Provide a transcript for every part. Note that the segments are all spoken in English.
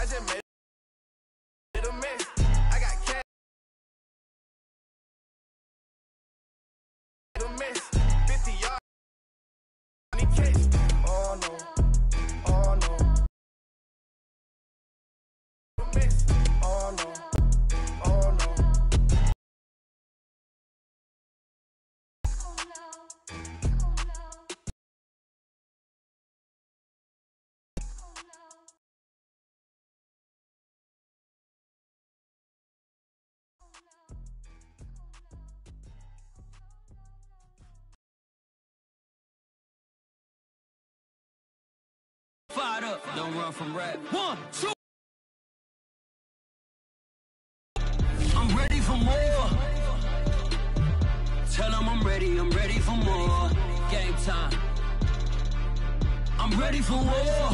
I just made Fired up, don't run from rap. One, two. I'm ready for more. Tell them I'm ready, I'm ready for more. Game time. I'm ready for war.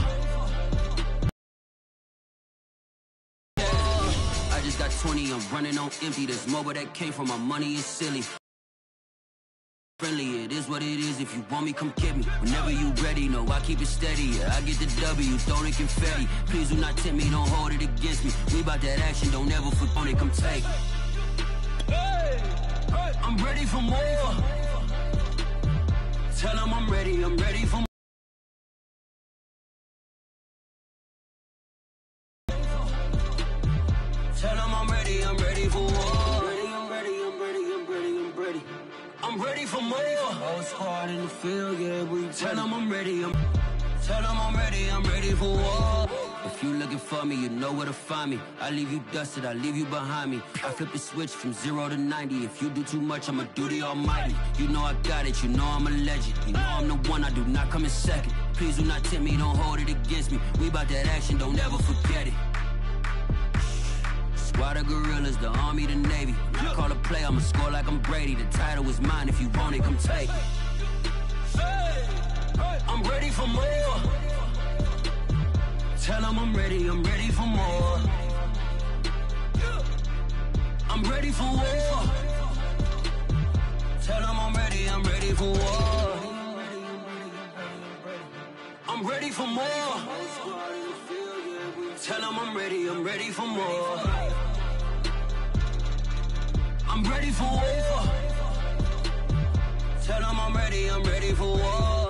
I just got 20, I'm running on empty. This mobile that came from my money is silly. Friendly, it is what it is. If you want me, come get me. Whenever you ready, no, I keep it steady. Yeah, I get the W, throw the confetti. Please do not tempt me, don't hold it against me. We about that action, don't ever flip on it, come take it. I'm ready for more. Tell them I'm ready, I'm ready for more. I'm ready, I'm Tell them I'm ready, I'm ready for war. If you looking for me, you know where to find me. I leave you dusted, I leave you behind me. I flip the switch from zero to 90. If you do too much, I'ma do the almighty. You know I got it, you know I'm a legend. You know I'm the one, I do not come in second. Please do not tempt me, don't hold it against me. We about that action, don't ever forget it. Squad of gorillas, the army, the navy. When I call a play, I'ma score like I'm Brady. The title is mine, if you want it, come take it. I'm ready for more. Tell them I'm ready, I'm ready for more. I'm ready for war. Tell them I'm ready, I'm ready for war. I'm ready for more. Tell them I'm ready, I'm ready for more. I'm ready for war. Tell them I'm ready, I'm ready for war.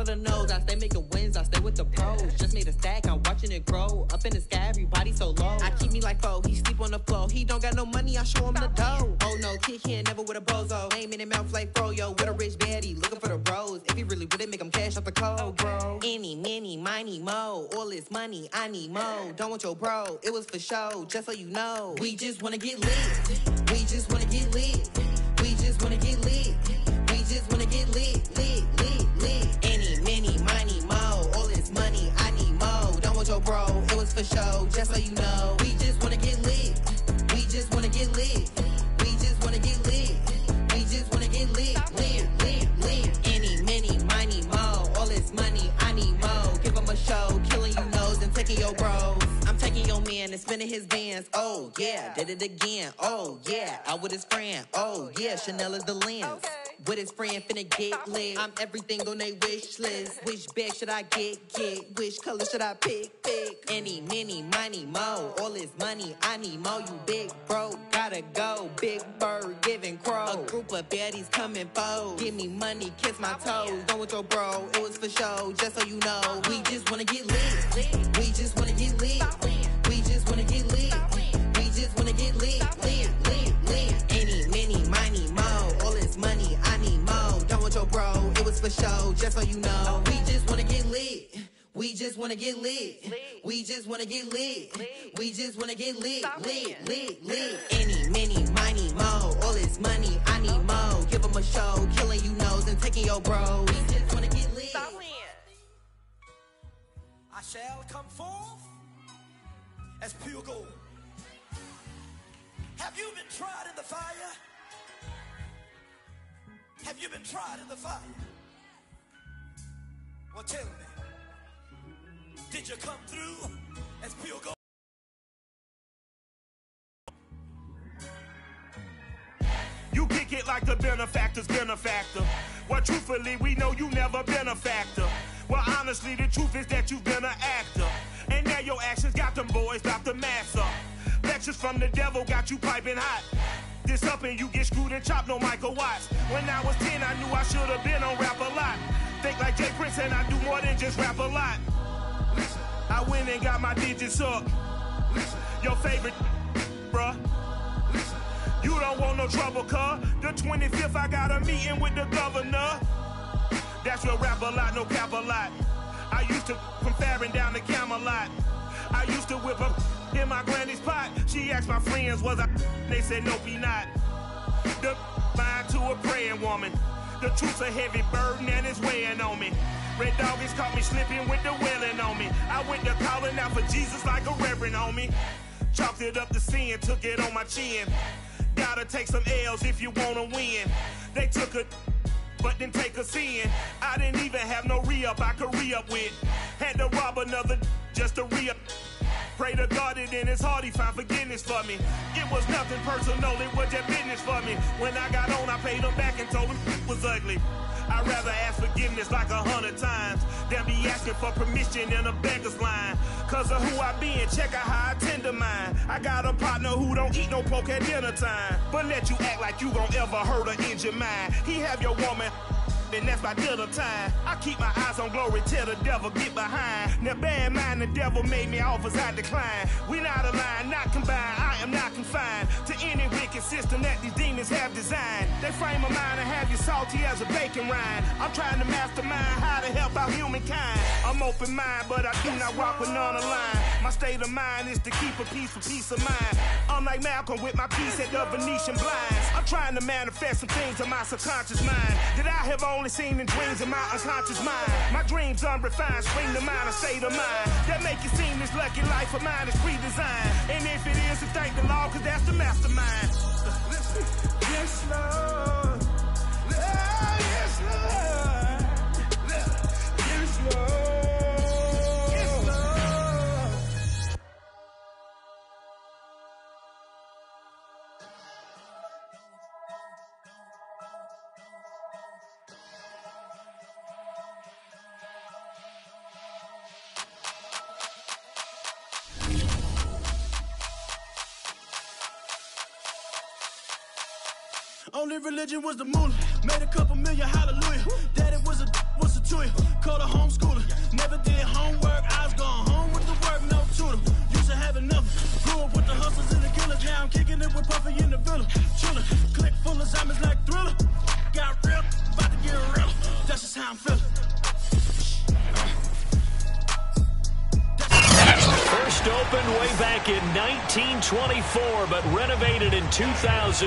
Of the no's. I stay making wins, I stay with the pros. Just made a stack, I'm watching it grow. Up in the sky, everybody so low. I keep me like foe, he sleep on the floor. He don't got no money, I show him the dough. Oh no, kid can't never with a bozo. Name in his mouth like bro, yo, with a rich baddie. Looking for the bros. If he really would it make him cash off the cold, oh, bro. Any, many, miny, mo. All this money, I need mo. Don't want your bro, it was for show, just so you know. We just wanna get lit. We just wanna get lit. We just wanna get lit. We just wanna get lit, lit, lit. Bro, it was for show, just so you know. We just wanna get lit. We just wanna get lit. Spinning his bands. Oh yeah, did it again. Oh yeah, out with his friend. Oh yeah, Chanel is the lens. With his friend finna get lit. I'm everything on they wish list. Which bag should I get? Get. Which color should I pick? Pick. Any, many, money, mo. All this money, I need mo. You big bro, gotta go. Big bird giving crow. A group of baddies coming foes. Give me money, kiss my toes. Don't with your bro, it was for show. Just so you know, we just wanna get lit. We just wanna get lit. We just wanna get lit. We just wanna get lit, lit, lit, lit. Any, many, miny, mo. All this money, I need mo. Don't want your bro, it was for show. Just so you know, we just wanna get lit. We just wanna get lit. We just wanna get lit. We just wanna get lit, lit, lit, lit. Any, many, miny, mo. All this money, I need mo. Give 'em a show, killing you nose and taking your bros. We just wanna get lit. I shall come forth as pure gold. Have you been tried in the fire? Have you been tried in the fire? Well, tell me, did you come through as pure gold? You kick it like the benefactor's benefactor. Well, truthfully, we know you never been a factor. Well, honestly, the truth is that you've been an actor. Now your actions got them boys about the mass up. Lectures from the devil got you piping hot. This up and you get screwed and chopped, no Michael Watts. When I was 10, I knew I should have been on rap a lot. Think like J. Prince and I do more than just rap a lot. Listen, I went and got my digits up. Listen, Your favorite, bruh. Listen, You don't want no trouble, cuz. The 25th, I got a meeting with the governor. That's your rap a lot, no cap a lot. I used to from Farron down to Camelot. I used to whip up in my granny's pot. She asked my friends, was I? They said, nope, he not. The mind to a praying woman. The truth's a heavy burden and it's weighing on me. Red doggies caught me slipping with the wailing on me. I went to calling out for Jesus like a reverend on me. Chalked it up to sin, took it on my chin. Gotta take some L's if you wanna win. They took a but then take a sin. I didn't even have no re-up I could re-up with. Had to rob another just to re-up. Pray to God it in his heart he found forgiveness for me. It was nothing personal, it was just business for me. When I got on, I paid him back and told him it was ugly. I'd rather ask forgiveness like a hundred times than be asking for permission in a beggar's line. Cause of who I be and check out how I tend to mine. I got a partner who don't eat no pork at dinner time. But let you act like you gon' ever hurt or injure mine. He have your woman and that's by dinner time. I keep my eyes on glory till the devil get behind. Now bear in mind the devil made me offers I decline. We not aligned, not combined. I am not confined to any wicked system that these demons have designed. They frame a mind and have you salty as a bacon rind. I'm trying to mastermind how to help out humankind. I'm open mind, but I do not walk with none aligned. My state of mind is to keep a peaceful peace of mind. I'm like Malcolm with my piece at the Venetian blinds. I'm trying to manifest some things in my subconscious mind that I have only seen in dreams in my unconscious mind. My dreams unrefined, spring to mind, a state of mind that make it seem this lucky life of mine is pre-designed. And if it is, then thank the Lord, cause that's the mastermind. Yes, Lord. Only religion was the moolah. Made a couple million, hallelujah. Daddy was a was a tutor. Called a homeschooler. 1924, but renovated in 2002.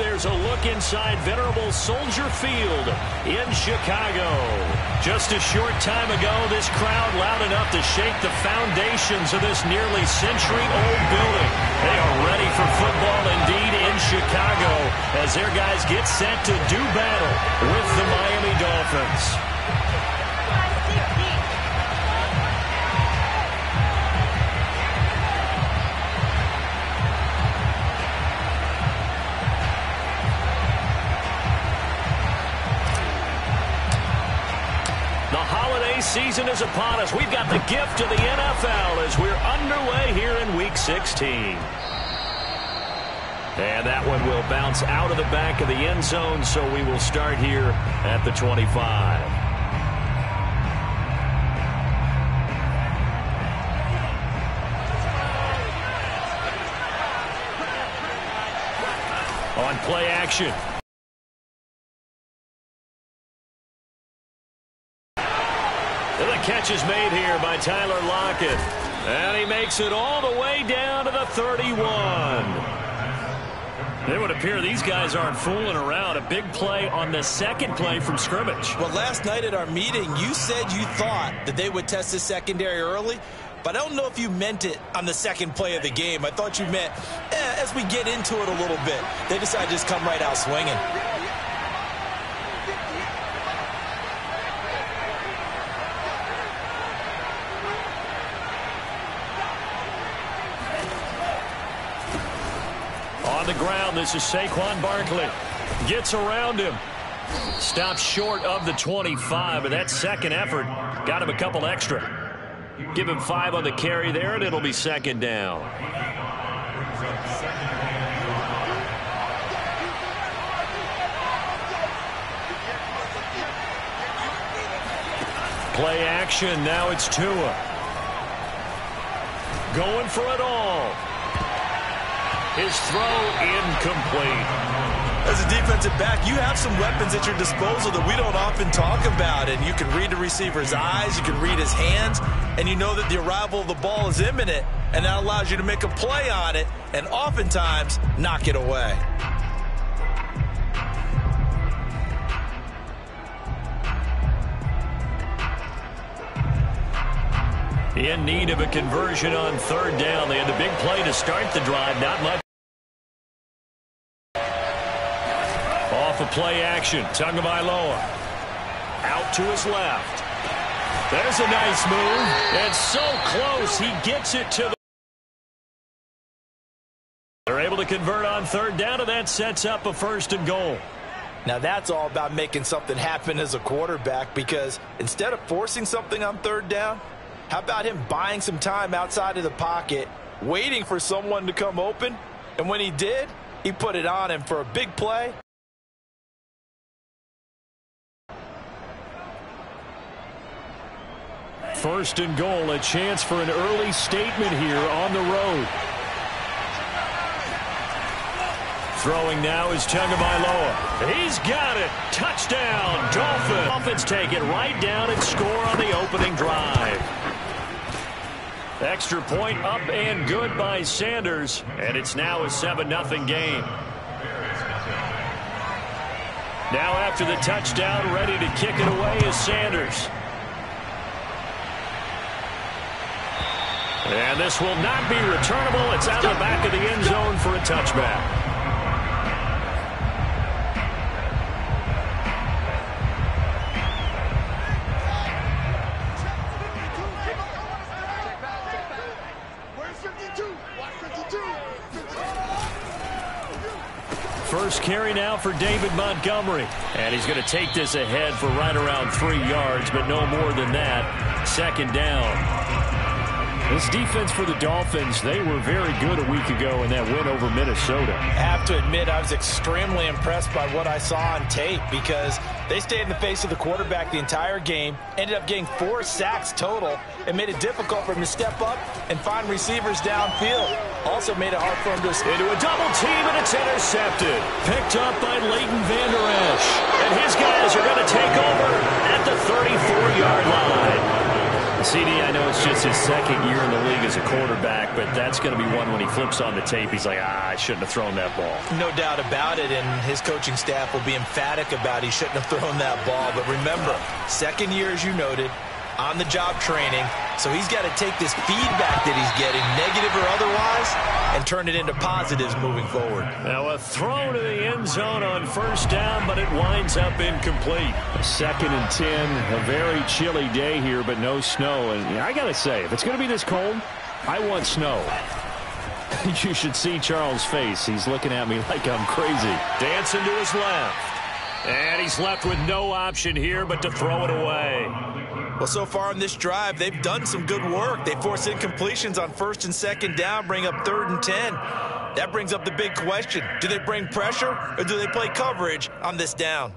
There's a look inside venerable Soldier Field in Chicago. Just a short time ago, this crowd loud enough to shake the foundations of this nearly century-old building. They are ready for football indeed in Chicago as their guys get set to do battle with the Miami Dolphins. Season is upon us. We've got the gift of the NFL as we're underway here in Week 16. And that one will bounce out of the back of the end zone, so we will start here at the 25. On play action. Catch is made here by Tyler Lockett. And he makes it all the way down to the 31. It would appear these guys aren't fooling around. A big play on the second play from scrimmage. Well, last night at our meeting, you said you thought that they would test the secondary early, but I don't know if you meant it on the second play of the game. I thought you meant eh, as we get into it a little bit, they decide to just come right out swinging. The ground, this is Saquon Barkley. Gets around him. Stops short of the 25, but that second effort got him a couple extra. Give him five on the carry there, and it'll be second down. Play action. Now it's Tua. Going for it all. His throw incomplete. As a defensive back, you have some weapons at your disposal that we don't often talk about. And you can read the receiver's eyes, you can read his hands, and you know that the arrival of the ball is imminent, and that allows you to make a play on it and oftentimes knock it away. In need of a conversion on third down. They had the big play to start the drive. Not much. Off of play action. Tagovailoa. Out to his left. There's a nice move. And so close. He gets it to the. They're able to convert on third down, and that sets up a first and goal. Now that's all about making something happen as a quarterback because instead of forcing something on third down, how about him buying some time outside of the pocket, waiting for someone to come open, and when he did, he put it on him for a big play. First and goal, a chance for an early statement here on the road. Throwing now is Tagovailoa. He's got it. Touchdown, Dolphins. Dolphins take it right down and score on the opening drive. Extra point up and good by Sanders, and it's now a 7-0 game. Now after the touchdown, ready to kick it away is Sanders. And this will not be returnable. It's out of the back of the end zone for a touchback. First carry now for David Montgomery. And he's going to take this ahead for right around three yards, but no more than that. Second down. This defense for the Dolphins, they were very good a week ago in that win over Minnesota. I have to admit, I was extremely impressed by what I saw on tape because they stayed in the face of the quarterback the entire game, ended up getting four sacks total, and made it difficult for him to step up and find receivers downfield. Also made it hard for him to... Into a double team, and it's intercepted. Picked up by Leighton Vander Esch. And his guys are going to take over at the 34-yard line. CD, I know it's just his second year in the league as a quarterback, but that's going to be one when he flips on the tape. He's like, ah, I shouldn't have thrown that ball. No doubt about it, and his coaching staff will be emphatic about he shouldn't have thrown that ball. But remember, second year, as you noted, on-the-job training, so he's got to take this feedback that he's getting, negative or otherwise, and turn it into positives moving forward. Now a throw to the end zone on first down, but it winds up incomplete. Second and 10, a very chilly day here, but no snow. And I got to say, if it's going to be this cold, I want snow. you should see Charles' face. He's looking at me like I'm crazy. Dancing to his left. And he's left with no option here but to throw it away. Well, so far in this drive, they've done some good work. They force incompletions on first and second down, bring up third and 10. That brings up the big question. Do they bring pressure or do they play coverage on this down?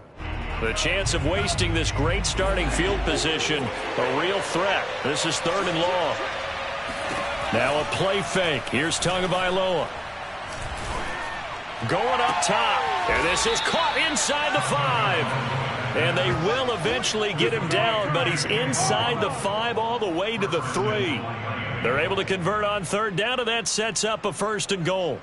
The chance of wasting this great starting field position, a real threat. This is third and long. Now a play fake. Here's Tagovailoa. Going up top. And this is caught inside the five. And they will eventually get him down, but he's inside the five all the way to the three. They're able to convert on third down, and that sets up a first and goal.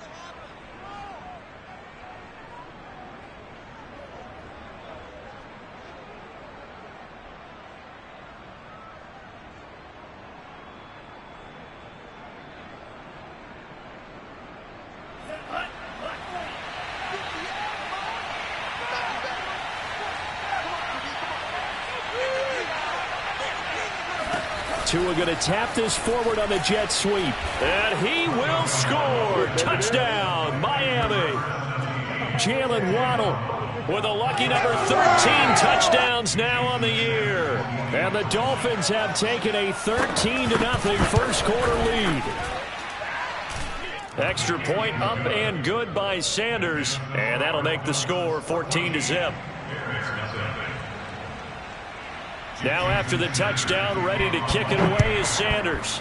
Tua going to tap this forward on the jet sweep. And he will score. Touchdown, Miami. Jalen Waddle with a lucky number 13 touchdowns now on the year. And the Dolphins have taken a 13 to nothing first quarter lead. Extra point up and good by Sanders. And that'll make the score 14 to zip. Now after the touchdown, ready to kick it away is Sanders.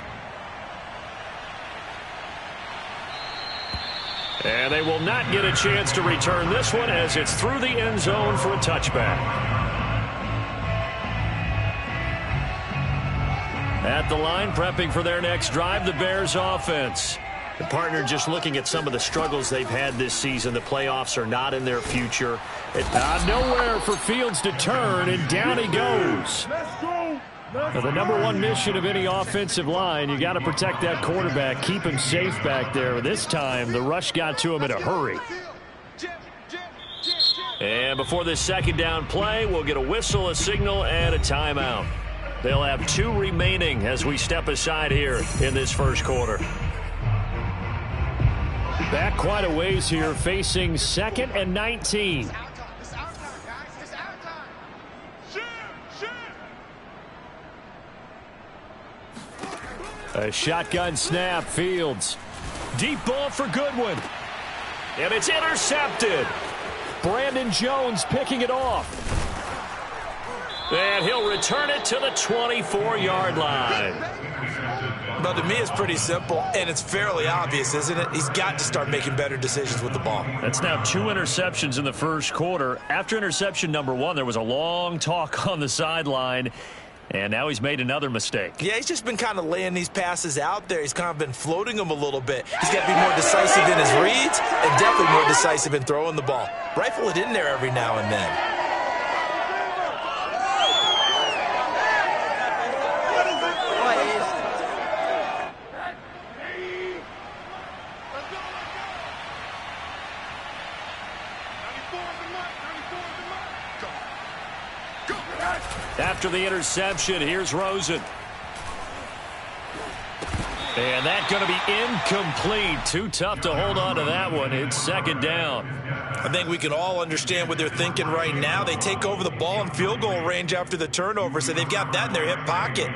And they will not get a chance to return this one as it's through the end zone for a touchback. At the line, prepping for their next drive, the Bears offense. The partner just looking at some of the struggles they've had this season. The playoffs are not in their future. It, uh, nowhere for Fields to turn, and down he goes. Now, the number one mission of any offensive line, you got to protect that quarterback, keep him safe back there. This time, the rush got to him in a hurry. And before this second down play, we'll get a whistle, a signal, and a timeout. They'll have two remaining as we step aside here in this first quarter. Back quite a ways here, facing second and 19. A shotgun snap, Fields. Deep ball for Goodwin. And it's intercepted. Brandon Jones picking it off. And he'll return it to the 24-yard line. But to me, it's pretty simple, and it's fairly obvious, isn't it? He's got to start making better decisions with the ball. That's now two interceptions in the first quarter. After interception number one, there was a long talk on the sideline. And now he's made another mistake. Yeah, he's just been kind of laying these passes out there. He's kind of been floating them a little bit. He's got to be more decisive in his reads and definitely more decisive in throwing the ball. Rifle it in there every now and then. After the interception, here's Rosen. And that's going to be incomplete. Too tough to hold on to that one. It's second down. I think we can all understand what they're thinking right now. They take over the ball in field goal range after the turnover, so they've got that in their hip pocket.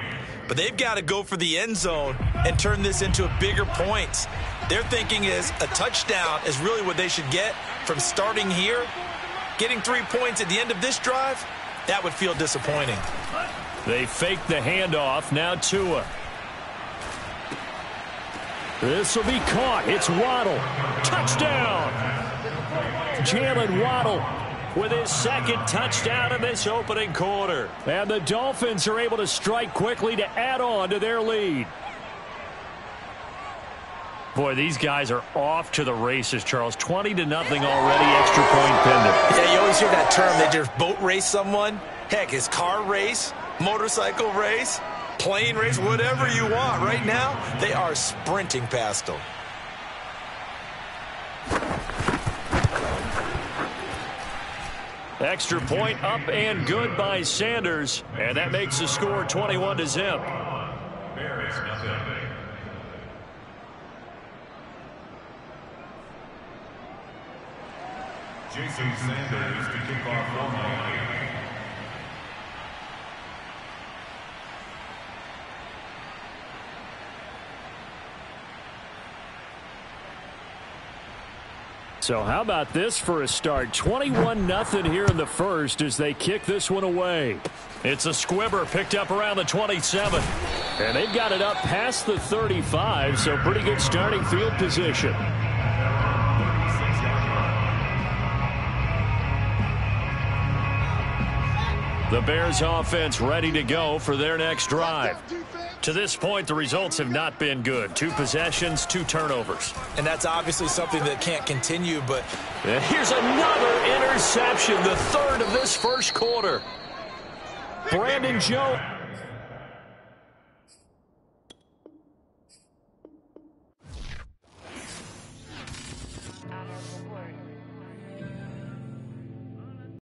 But they've got to go for the end zone and turn this into a bigger points. Their thinking is a touchdown is really what they should get from starting here. Getting three points at the end of this drive, that would feel disappointing. They fake the handoff. Now Tua. This will be caught. It's Waddle. Touchdown. Jalen Waddle with his second touchdown in this opening quarter. And the Dolphins are able to strike quickly to add on to their lead. Boy, these guys are off to the races, Charles. 20 to nothing already, extra point pending. Yeah, you always hear that term. They just boat race someone. Heck, it's car race, motorcycle race, plane race, whatever you want. Right now, they are sprinting past them. Extra point up and good by Sanders. And that makes the score 21 to zip. Jason Sanders to kick off for Miami. So how about this for a start? 21-0 here in the first as they kick this one away. It's a squibber picked up around the 27. And they've got it up past the 35, so pretty good starting field position. The Bears offense ready to go for their next drive. To this point, the results have not been good. Two possessions, two turnovers. And that's obviously something that can't continue, but... And here's another interception, the third of this first quarter. Brandon Jones.